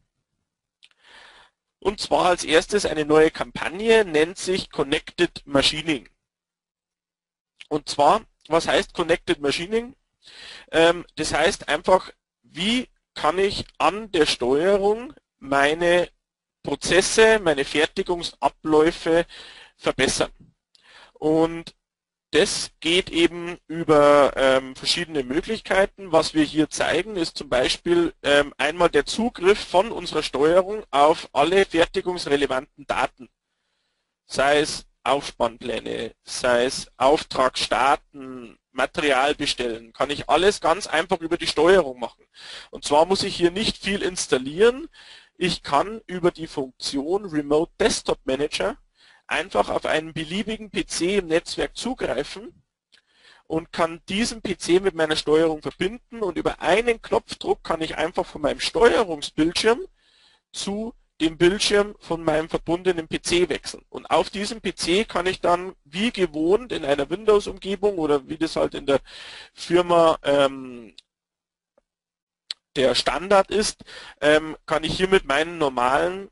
Und zwar als erstes eine neue Kampagne, nennt sich Connected Machining. Und zwar, was heißt Connected Machining? Ähm, das heißt einfach, wie kann ich an der Steuerung meine Prozesse, meine Fertigungsabläufe verbessern. Und das geht eben über ähm, verschiedene Möglichkeiten. Was wir hier zeigen, ist zum Beispiel ähm, einmal der Zugriff von unserer Steuerung auf alle fertigungsrelevanten Daten. Sei es Aufspannpläne, sei es Auftrag starten, Material bestellen, kann ich alles ganz einfach über die Steuerung machen. Und zwar muss ich hier nicht viel installieren. Ich kann über die Funktion Remote Desktop Manager einfach auf einen beliebigen PC im Netzwerk zugreifen und kann diesen PC mit meiner Steuerung verbinden und über einen Knopfdruck kann ich einfach von meinem Steuerungsbildschirm zu dem Bildschirm von meinem verbundenen PC wechseln. Und auf diesem PC kann ich dann wie gewohnt in einer Windows-Umgebung oder wie das halt in der Firma ähm, der Standard ist, ähm, kann ich hier mit meinen normalen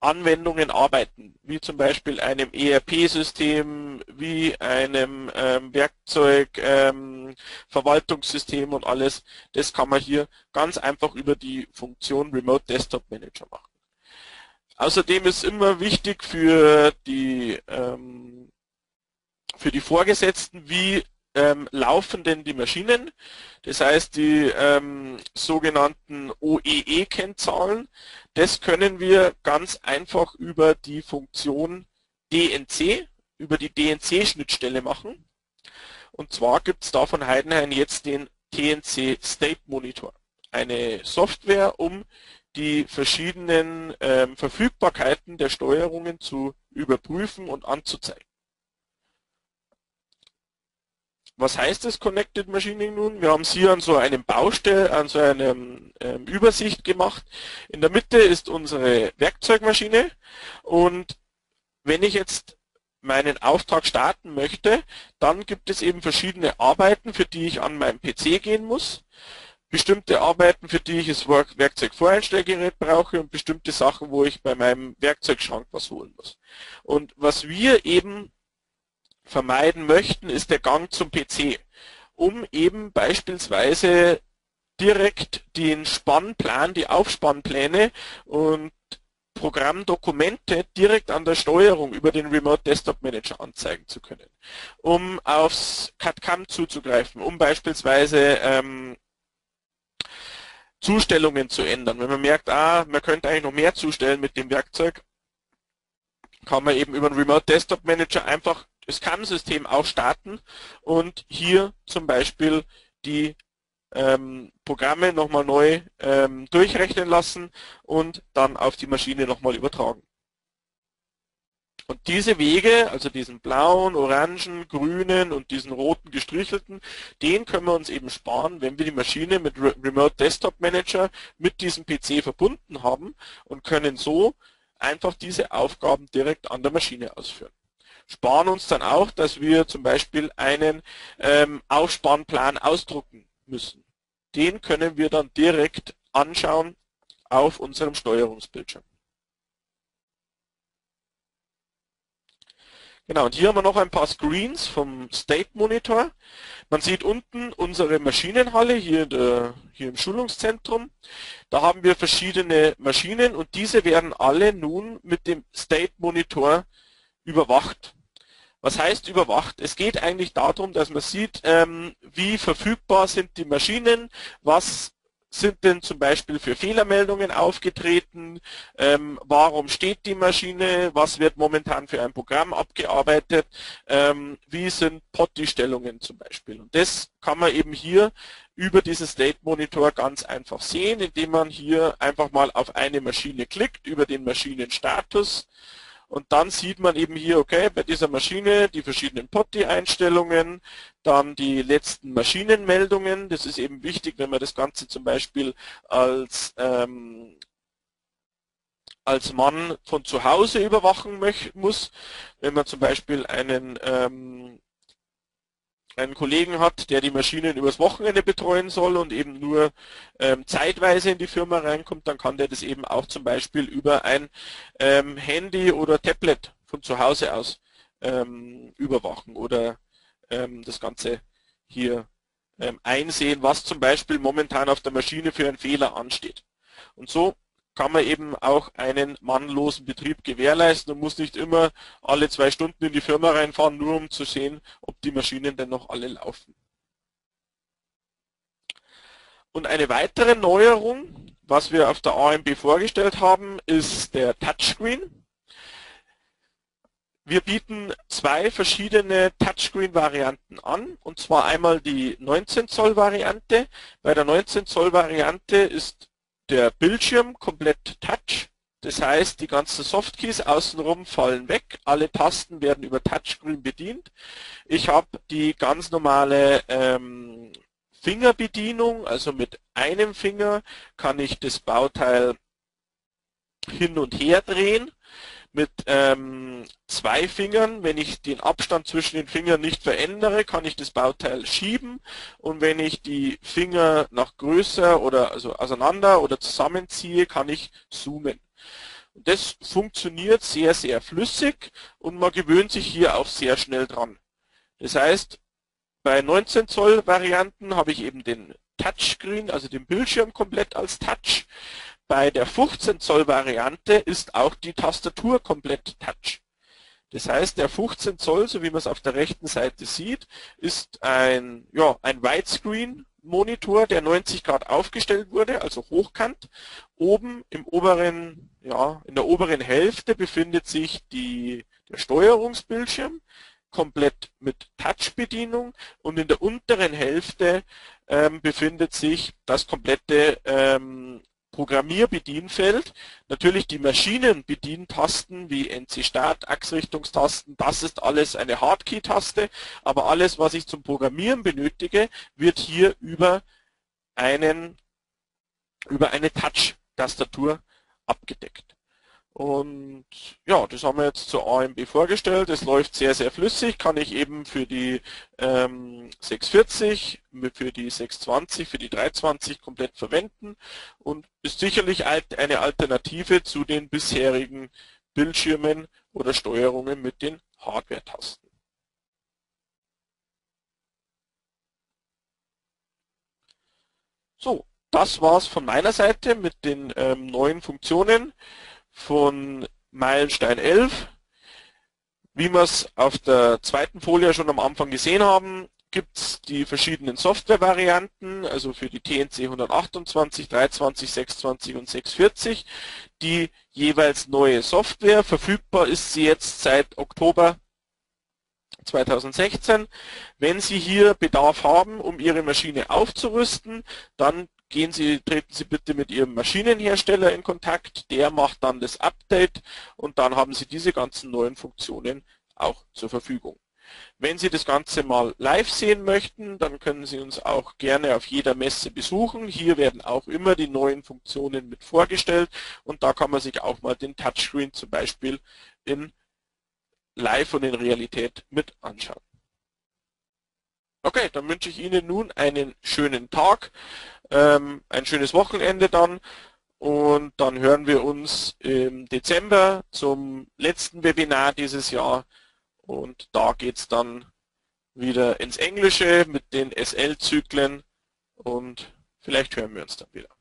Anwendungen arbeiten, wie zum Beispiel einem ERP-System, wie einem ähm, Werkzeug, ähm, Verwaltungssystem und alles, das kann man hier ganz einfach über die Funktion Remote Desktop Manager machen. Außerdem ist immer wichtig für die, ähm, für die Vorgesetzten, wie ähm, laufen denn die Maschinen, das heißt die ähm, sogenannten OEE-Kennzahlen, das können wir ganz einfach über die Funktion DNC, über die DNC-Schnittstelle machen. Und zwar gibt es da von Heidenhain jetzt den TNC State Monitor, eine Software, um die verschiedenen ähm, Verfügbarkeiten der Steuerungen zu überprüfen und anzuzeigen. Was heißt das Connected Machining nun? Wir haben es hier an so einem Baustell, an so einer ähm, Übersicht gemacht. In der Mitte ist unsere Werkzeugmaschine und wenn ich jetzt meinen Auftrag starten möchte, dann gibt es eben verschiedene Arbeiten, für die ich an meinem PC gehen muss. Bestimmte Arbeiten, für die ich das Werkzeugvoreinstellgerät brauche und bestimmte Sachen, wo ich bei meinem Werkzeugschrank was holen muss. Und was wir eben vermeiden möchten, ist der Gang zum PC, um eben beispielsweise direkt den Spannplan, die Aufspannpläne und Programmdokumente direkt an der Steuerung über den Remote Desktop Manager anzeigen zu können, um aufs CAD-CAM zuzugreifen, um beispielsweise ähm, Zustellungen zu ändern. Wenn man merkt, ah, man könnte eigentlich noch mehr zustellen mit dem Werkzeug, kann man eben über den Remote Desktop Manager einfach das CAM-System auch starten und hier zum Beispiel die ähm, Programme nochmal neu ähm, durchrechnen lassen und dann auf die Maschine nochmal übertragen. Und diese Wege, also diesen blauen, orangen, grünen und diesen roten gestrichelten, den können wir uns eben sparen, wenn wir die Maschine mit Remote Desktop Manager mit diesem PC verbunden haben und können so einfach diese Aufgaben direkt an der Maschine ausführen sparen uns dann auch, dass wir zum Beispiel einen ähm, Aufspannplan ausdrucken müssen. Den können wir dann direkt anschauen auf unserem Steuerungsbildschirm. Genau, und hier haben wir noch ein paar Screens vom State Monitor. Man sieht unten unsere Maschinenhalle hier, der, hier im Schulungszentrum. Da haben wir verschiedene Maschinen und diese werden alle nun mit dem State Monitor überwacht. Was heißt überwacht? Es geht eigentlich darum, dass man sieht, ähm, wie verfügbar sind die Maschinen, was sind denn zum Beispiel für Fehlermeldungen aufgetreten, ähm, warum steht die Maschine, was wird momentan für ein Programm abgearbeitet, ähm, wie sind Potty-Stellungen zum Beispiel. Und das kann man eben hier über diesen State Monitor ganz einfach sehen, indem man hier einfach mal auf eine Maschine klickt, über den Maschinenstatus und dann sieht man eben hier, okay, bei dieser Maschine die verschiedenen POTI-Einstellungen, dann die letzten Maschinenmeldungen. Das ist eben wichtig, wenn man das Ganze zum Beispiel als ähm, als Mann von zu Hause überwachen muss, wenn man zum Beispiel einen ähm, einen Kollegen hat, der die Maschinen übers Wochenende betreuen soll und eben nur ähm, zeitweise in die Firma reinkommt, dann kann der das eben auch zum Beispiel über ein ähm, Handy oder Tablet von zu Hause aus ähm, überwachen oder ähm, das Ganze hier ähm, einsehen, was zum Beispiel momentan auf der Maschine für einen Fehler ansteht. Und so kann man eben auch einen mannlosen Betrieb gewährleisten und muss nicht immer alle zwei Stunden in die Firma reinfahren, nur um zu sehen, ob die Maschinen denn noch alle laufen. Und eine weitere Neuerung, was wir auf der AMB vorgestellt haben, ist der Touchscreen. Wir bieten zwei verschiedene Touchscreen-Varianten an, und zwar einmal die 19 Zoll Variante. Bei der 19 Zoll Variante ist der Bildschirm komplett Touch. Das heißt, die ganzen Softkeys außenrum fallen weg. Alle Tasten werden über Touchscreen bedient. Ich habe die ganz normale ähm, Fingerbedienung, also mit einem Finger kann ich das Bauteil hin und her drehen mit ähm, zwei Fingern. Wenn ich den Abstand zwischen den Fingern nicht verändere, kann ich das Bauteil schieben und wenn ich die Finger nach größer oder also auseinander oder zusammenziehe, kann ich zoomen. Das funktioniert sehr, sehr flüssig und man gewöhnt sich hier auch sehr schnell dran. Das heißt, bei 19 Zoll Varianten habe ich eben den Touchscreen, also den Bildschirm komplett als Touch. Bei der 15 Zoll Variante ist auch die Tastatur komplett Touch. Das heißt, der 15 Zoll, so wie man es auf der rechten Seite sieht, ist ein, ja, ein Widescreen Monitor, der 90 Grad aufgestellt wurde, also hochkant. Oben im oberen, ja, in der oberen Hälfte befindet sich die, der Steuerungsbildschirm, komplett mit Touch-Bedienung und in der unteren Hälfte ähm, befindet sich das komplette ähm, Programmierbedienfeld. Natürlich die Maschinenbedientasten wie NC-Start, Achsrichtungstasten, das ist alles eine Hardkey-Taste, aber alles, was ich zum Programmieren benötige, wird hier über einen über eine Touch-Tastatur abgedeckt. Und ja, das haben wir jetzt zur AMB vorgestellt. Es läuft sehr, sehr flüssig, kann ich eben für die ähm, 640, für die 620, für die 320 komplett verwenden und ist sicherlich eine Alternative zu den bisherigen Bildschirmen oder Steuerungen mit den Hardware-Tasten. So, das war's von meiner Seite mit den ähm, neuen Funktionen von Meilenstein 11. Wie wir es auf der zweiten Folie schon am Anfang gesehen haben, gibt es die verschiedenen Software-Varianten, also für die TNC 128, 320, 620 und 640, die jeweils neue Software. Verfügbar ist sie jetzt seit Oktober 2016. Wenn Sie hier Bedarf haben, um Ihre Maschine aufzurüsten, dann gehen Sie, treten Sie bitte mit Ihrem Maschinenhersteller in Kontakt, der macht dann das Update und dann haben Sie diese ganzen neuen Funktionen auch zur Verfügung. Wenn Sie das Ganze mal live sehen möchten, dann können Sie uns auch gerne auf jeder Messe besuchen. Hier werden auch immer die neuen Funktionen mit vorgestellt und da kann man sich auch mal den Touchscreen zum Beispiel in live und in Realität mit anschauen. Okay, dann wünsche ich Ihnen nun einen schönen Tag, ähm, ein schönes Wochenende dann. Und dann hören wir uns im Dezember zum letzten Webinar dieses Jahr. Und da geht es dann wieder ins Englische mit den SL-Zyklen und vielleicht hören wir uns dann wieder.